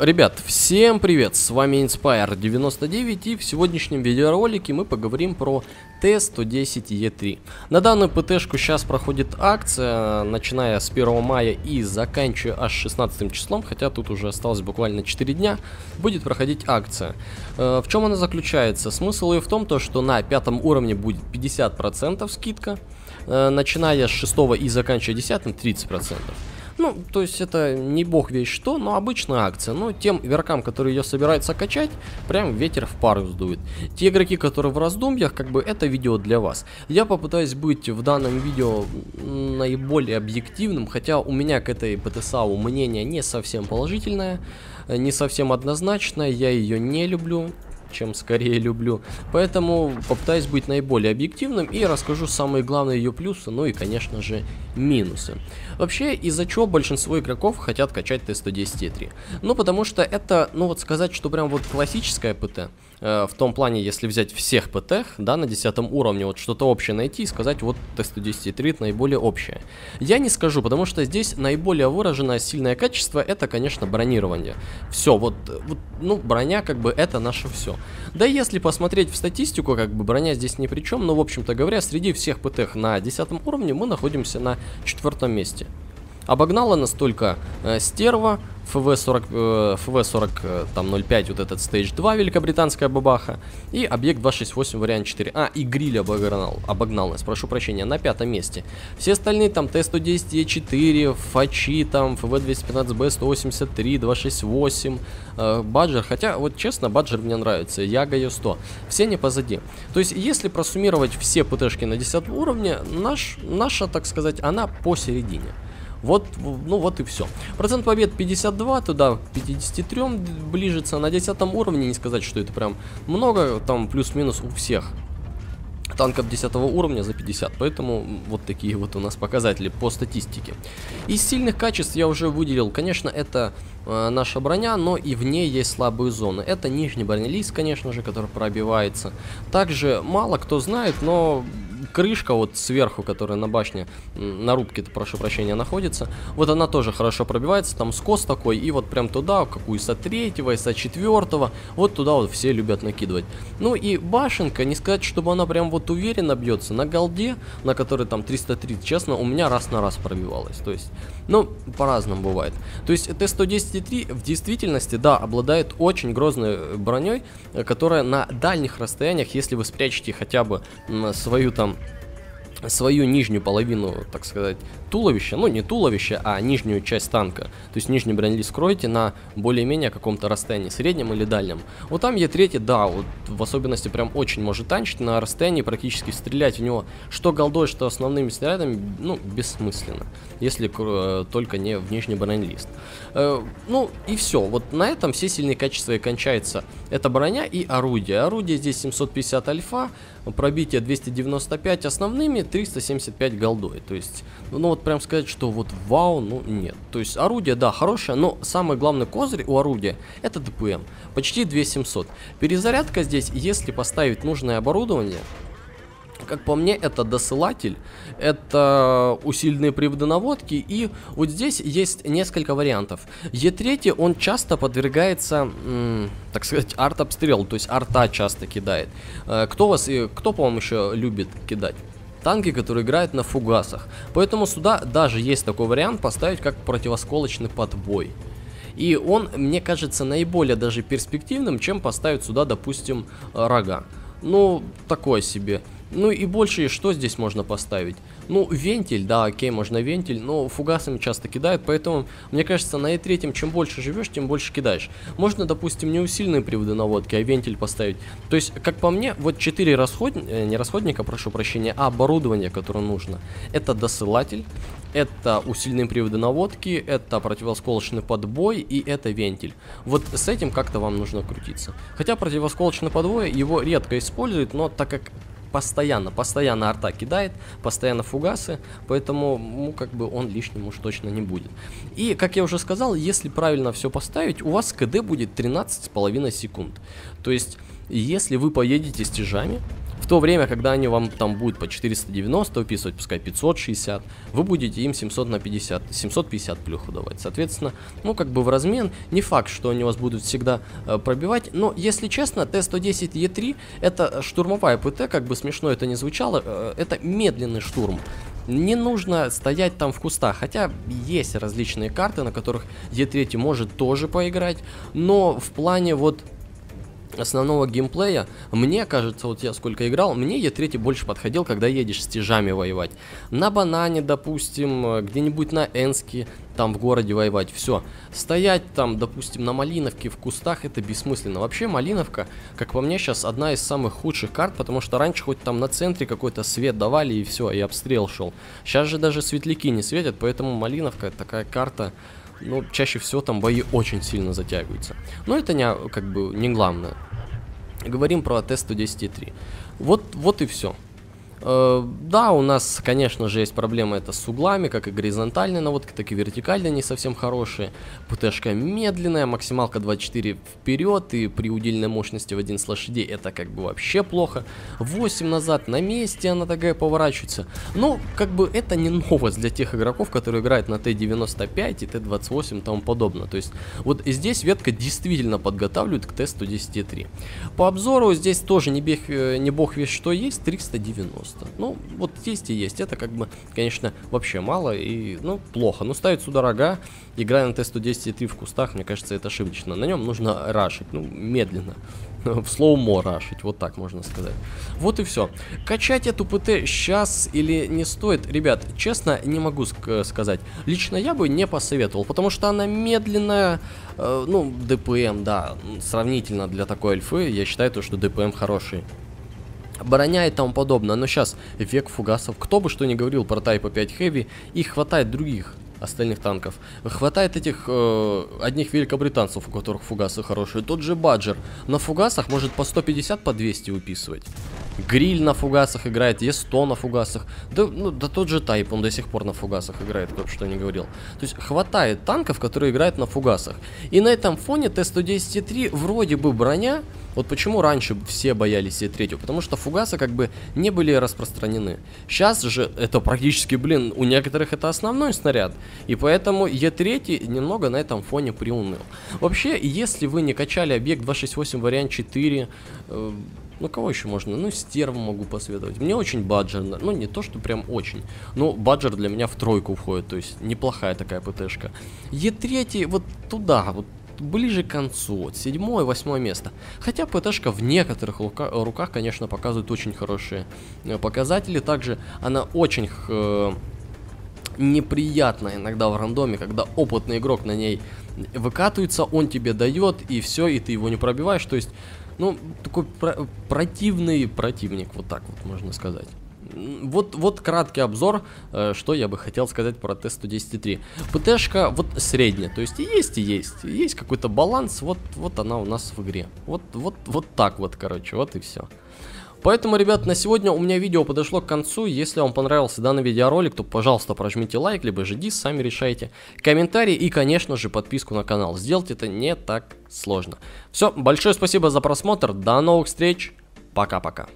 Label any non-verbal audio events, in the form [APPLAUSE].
Ребят, всем привет, с вами Inspire99 и в сегодняшнем видеоролике мы поговорим про Т-110Е3. На данную ПТшку сейчас проходит акция, начиная с 1 мая и заканчивая аж 16 числом, хотя тут уже осталось буквально 4 дня, будет проходить акция. Э, в чем она заключается? Смысл ее в том, то, что на пятом уровне будет 50% скидка, э, начиная с 6 и заканчивая 10 30%. Ну, то есть это не бог весь что, но обычная акция. Но тем игрокам, которые ее собираются качать, прям ветер в пару сдует. Те игроки, которые в раздумьях, как бы это видео для вас. Я попытаюсь быть в данном видео наиболее объективным, хотя у меня к этой ПТСАУ мнение не совсем положительное, не совсем однозначное, я ее не люблю чем скорее люблю. Поэтому попытаюсь быть наиболее объективным и расскажу самые главные ее плюсы, ну и, конечно же, минусы. Вообще, из-за чего большинство игроков хотят качать Т-110-3? Ну, потому что это, ну вот сказать, что прям вот классическая ПТ, э, в том плане, если взять всех ПТ, да, на 10 уровне, вот что-то общее найти и сказать, вот Т-110-3 наиболее общее. Я не скажу, потому что здесь наиболее выраженное сильное качество, это, конечно, бронирование. Все, вот, вот, ну, броня, как бы, это наше все. Да и если посмотреть в статистику, как бы, броня здесь ни при чем, но, в общем-то говоря, среди всех ПТ на 10 уровне мы находимся на четвертом месте. Обогнала нас только э, Стерва, ФВ-40, э, ФВ-40, э, там 0.5, вот этот Stage 2, великобританская бабаха, и объект 268, вариант 4. А, и Гриль обогнал, обогнал нас, прошу прощения, на пятом месте. Все остальные там Т-110Е4, Фачи, там ФВ-215Б, 183, 268, э, Баджер, хотя, вот честно, Баджер мне нравится, Яга Е100, все не позади. То есть, если просуммировать все ПТшки на 10 уровне, наш, наша, так сказать, она посередине. Вот, ну вот и все. Процент побед 52, туда к 53 ближется. На 10 уровне не сказать, что это прям много, там плюс-минус у всех танков 10 уровня за 50, поэтому вот такие вот у нас показатели по статистике. Из сильных качеств я уже выделил, конечно, это наша броня, но и в ней есть слабые зоны. Это нижний бронелист, конечно же, который пробивается. Также мало кто знает, но крышка вот сверху, которая на башне, на рубке, прошу прощения, находится, вот она тоже хорошо пробивается, там скос такой, и вот прям туда, какую ИСа 3, ИСа 4, вот туда вот все любят накидывать. Ну и башенка, не сказать, чтобы она прям вот уверенно бьется, на голде, на которой там 330, честно, у меня раз на раз пробивалась, то есть, ну, по-разному бывает. То есть Т-110-3 в действительности, да, обладает очень грозной броней, которая на дальних расстояниях, если вы спрячете хотя бы свою там свою нижнюю половину, так сказать, туловища, ну не туловище, а нижнюю часть танка, то есть нижний бронелист скройте на более-менее каком-то расстоянии, среднем или дальнем. Вот там Е3, да, вот в особенности прям очень может танчить на расстоянии, практически стрелять в него что голдой, что основными снарядами, ну, бессмысленно, если э, только не в нижний бронелист. Э, ну и все, вот на этом все сильные качества и кончаются. Это броня и орудие. Орудие здесь 750 альфа, пробитие 295 основными, 375 голдой. То есть, ну вот прям сказать, что вот вау, ну нет. То есть орудие, да, хорошее, но самый главный козырь у орудия это ДПМ. Почти 2700. Перезарядка здесь, если поставить нужное оборудование, как по мне, это досылатель, это усиленные приводы наводки, и вот здесь есть несколько вариантов. Е3, он часто подвергается, так сказать, арт-обстрелу, то есть арта часто кидает. Э, кто вас, кто, по-моему, еще любит кидать? Танки, которые играют на фугасах. Поэтому сюда даже есть такой вариант поставить как противосколочный подбой. И он, мне кажется, наиболее даже перспективным, чем поставить сюда, допустим, рога. Ну, такое себе. Ну и больше что здесь можно поставить? Ну, вентиль, да, окей, можно вентиль, но фугасами часто кидают, поэтому, мне кажется, на E3 чем больше живешь, тем больше кидаешь. Можно, допустим, не усиленные приводы наводки, а вентиль поставить. То есть, как по мне, вот 4 расход... Э, не расходника, прошу прощения, а оборудование, которое нужно. Это досылатель, это усиленные приводы наводки, это противосколочный подбой и это вентиль. Вот с этим как-то вам нужно крутиться. Хотя противосколочный подбой его редко используют, но так как постоянно, постоянно арта кидает, постоянно фугасы, поэтому, ну, как бы он лишним уж точно не будет. И, как я уже сказал, если правильно все поставить, у вас КД будет 13,5 секунд. То есть, если вы поедете с тяжами, то время, когда они вам там будут по 490 выписывать, пускай 560, вы будете им 700 на 50, 750 плюху давать. Соответственно, ну как бы в размен, не факт, что они вас будут всегда э, пробивать, но если честно, Т-110Е3 это штурмовая ПТ, как бы смешно это не звучало, э, это медленный штурм. Не нужно стоять там в кустах, хотя есть различные карты, на которых Е3 может тоже поиграть, но в плане вот основного геймплея, мне кажется, вот я сколько играл, мне Е3 больше подходил, когда едешь с тяжами воевать. На банане, допустим, где-нибудь на Энске, там в городе воевать, все. Стоять там, допустим, на Малиновке в кустах, это бессмысленно. Вообще Малиновка, как по мне, сейчас одна из самых худших карт, потому что раньше хоть там на центре какой-то свет давали и все, и обстрел шел. Сейчас же даже светляки не светят, поэтому Малиновка такая карта ну, чаще всего там бои очень сильно затягиваются. Но это не, как бы, не главное. Говорим про Т-110.3. Вот, вот и все. Э, да, у нас, конечно же, есть проблема это с углами, как и горизонтальные наводки, так и вертикальные не совсем хорошие. ПТшка медленная, максималка 24 вперед, и при удельной мощности в 11 лошадей это как бы вообще плохо. 8 назад на месте она такая поворачивается. Но, как бы, это не новость для тех игроков, которые играют на Т-95 и Т-28 и тому подобное. То есть, вот здесь ветка действительно подготавливает к Т-110.3. По обзору здесь тоже не, бег, э, не бог весь что есть, 390 просто. Ну, вот есть и есть. Это как бы, конечно, вообще мало и, ну, плохо. Но ставить сюда рога, играя на Т-110 в кустах, мне кажется, это ошибочно. На нем нужно рашить, ну, медленно. [LAUGHS] В слоумо рашить, вот так можно сказать. Вот и все. Качать эту ПТ сейчас или не стоит? Ребят, честно, не могу сказать. Лично я бы не посоветовал, потому что она медленная, э, ну, ДПМ, да, сравнительно для такой альфы, я считаю, то, что ДПМ хороший броня и тому подобное. Но сейчас век фугасов. Кто бы что ни говорил про Type 5 Heavy, их хватает других остальных танков. Хватает этих э, одних великобританцев, у которых фугасы хорошие. Тот же Баджер на фугасах может по 150, по 200 выписывать. Гриль на фугасах играет, Е100 на фугасах. Да, ну, да тот же Тайп, он до сих пор на фугасах играет, кто бы что ни говорил. То есть хватает танков, которые играют на фугасах. И на этом фоне Т-110-3 вроде бы броня, вот почему раньше все боялись Е3, потому что фугасы как бы не были распространены. Сейчас же это практически, блин, у некоторых это основной снаряд, и поэтому Е3 немного на этом фоне приуныл. Вообще, если вы не качали объект 268 вариант 4, э, ну, кого еще можно? Ну, стерву могу посоветовать. Мне очень баджер, ну, не то, что прям очень, но баджер для меня в тройку входит, то есть неплохая такая ПТшка. Е3 вот туда, вот ближе к концу, седьмое, восьмое место. Хотя ПТшка в некоторых рука руках, конечно, показывает очень хорошие э, показатели. Также она очень э, неприятна иногда в рандоме, когда опытный игрок на ней выкатывается, он тебе дает, и все, и ты его не пробиваешь. То есть, ну, такой про противный противник, вот так вот можно сказать вот, вот краткий обзор, э, что я бы хотел сказать про Т-110.3. ПТшка вот средняя, то есть есть и есть, есть какой-то баланс, вот, вот она у нас в игре. Вот, вот, вот так вот, короче, вот и все. Поэтому, ребят, на сегодня у меня видео подошло к концу. Если вам понравился данный видеоролик, то, пожалуйста, прожмите лайк, либо же сами решайте. Комментарий и, конечно же, подписку на канал. Сделать это не так сложно. Все, большое спасибо за просмотр, до новых встреч, пока-пока.